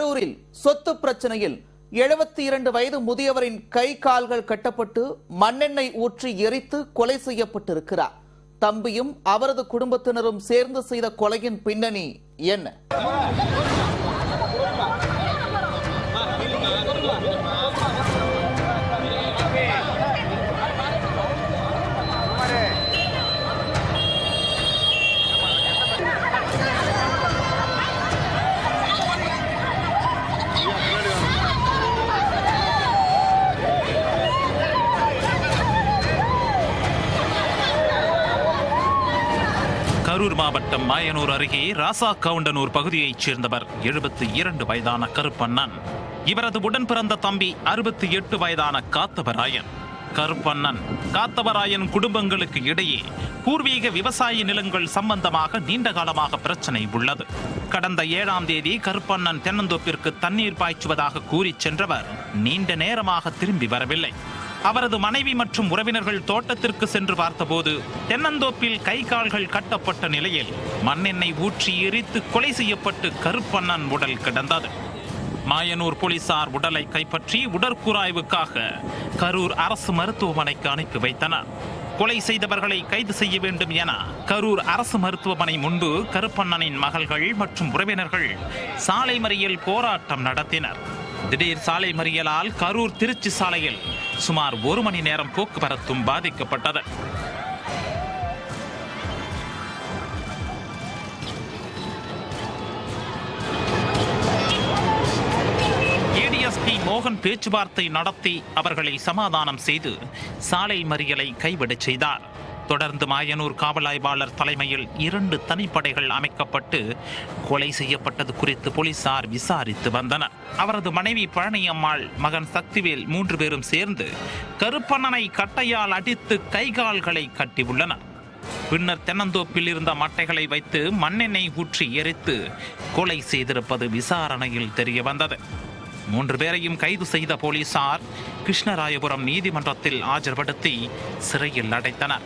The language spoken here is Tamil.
கரூரில் சொத்து பிரச்சனையில் எழுபத்தி இரண்டு வயது முதியவரின் கை கால்கள் கட்டப்பட்டு மண்ணெண்ணெய் ஊற்றி எரித்து கொலை செய்யப்பட்டிருக்கிறார். தம்பியும் அவரது குடும்பத்தினரும் சேர்ந்து செய்த கொலையின் பின்னணி என்ன? கரூர் மாவட்டம் மாயனூர் அருகே ராசா கவுண்டனூர் பகுதியைச் சேர்ந்தவர் எழுபத்தி இரண்டு வயதான கருப்பண்ணன். இவரது உடன் பிறந்த தம்பி அறுபத்தி எட்டு வயதான காத்தவராயன். கருப்பண்ணன் காத்தவராயன் குடும்பங்களுக்கு இடையே பூர்வீக விவசாய நிலங்கள் சம்பந்தமாக நீண்ட காலமாக பிரச்சனை உள்ளது. கடந்த ஏழாம் தேதி கருப்பண்ணன் தென்னந்தோப்பிற்கு தண்ணீர் பாய்ச்சுவதாக கூறிச் சென்றவர் நீண்ட நேரமாக திரும்பி வரவில்லை. அவரது மனைவி மற்றும் உறவினர்கள் தோட்டத்திற்கு சென்று பார்த்தபோது தென்னந்தோப்பில் கை கால்கள் கட்டப்பட்ட நிலையில் மண்ணெண்ணெய் ஊற்றி எரித்து கொலை செய்யப்பட்டு கருப்பண்ணன் உடல் கிடந்தது. மாயனூர் போலீசார் உடலை கைப்பற்றி உடற்கூராய்வுக்காக கரூர் அரசு மருத்துவமனைக்கு அனுப்பி வைத்தனர். கொலை செய்தவர்களை கைது செய்ய வேண்டும் என கரூர் அரசு மருத்துவமனை முன்பு கருப்பண்ணனின் மகள்கள் மற்றும் உறவினர்கள் சாலை மறியல் போராட்டம் நடத்தினர். திடீர் சாலை மறியலால் கரூர் திருச்சி சாலையில் சுமார் ஒரு மணி நேரம் போக்குவரத்தும் பாதிக்கப்பட்டது. ஏடிஎஸ்பி மோகன் பேச்சுவார்த்தை நடத்தி அவர்களை சமாதானம் செய்து சாலை மறியலை கைவிடச் செய்தார். தொடர்ந்து மாயனூர் காவல் ஆய்வாளர் தலைமையில் இரண்டு தனிப்படைகள் அமைக்கப்பட்டு கொலை செய்யப்பட்டது குறித்து போலீசார் விசாரித்து வந்தனர். அவரது மனைவி பழனியம்மாள் மகன் சக்திவேல் மூன்று பேரும் சேர்ந்து கருப்பண்ணனை கட்டையால் அடித்து கைகால்களை கட்டியுள்ளனர். பின்னர் தென்னந்தோப்பில் இருந்த மட்டைகளை வைத்து மண்ணெண்ணெய் ஊற்றி எரித்து கொலை செய்திருப்பது விசாரணையில் தெரிய வந்தது மூன்று பேரையும் கைது செய்த போலீசார் கிருஷ்ணராயபுரம் நீதிமன்றத்தில் ஆஜர்படுத்தி சிறையில் அடைத்தனர்.